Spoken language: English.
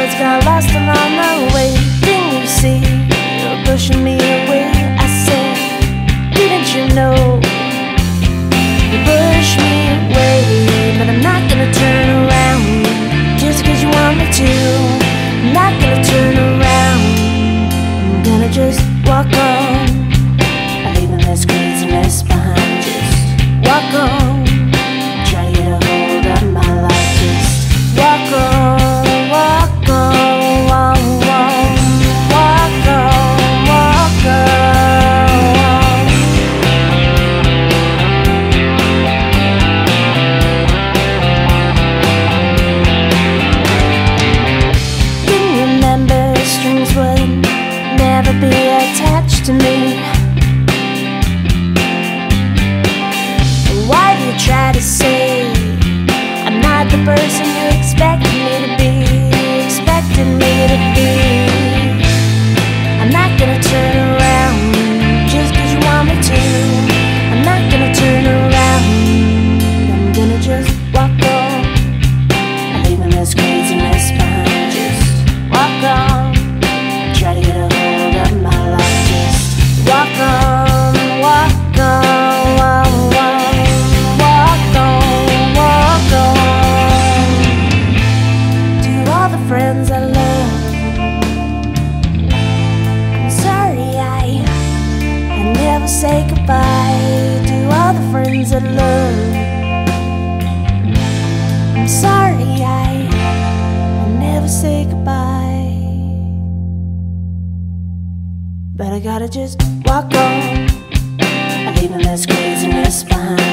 words got lost along the way. Didn't you see? You're pushing me away. I said, didn't you know? You push me away, but I'm not gonna turn around just cause you want me to. I'm not gonna turn around. I'm gonna just walk on. never be attached to me. Why do you try to say I'm not the person you expect? say goodbye to all the friends I love. I'm sorry I never say goodbye. But I gotta just walk on, leaving this craziness behind.